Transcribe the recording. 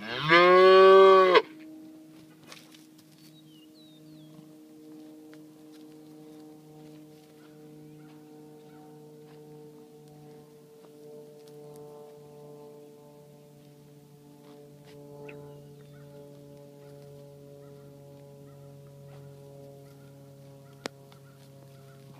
Mm-hmm.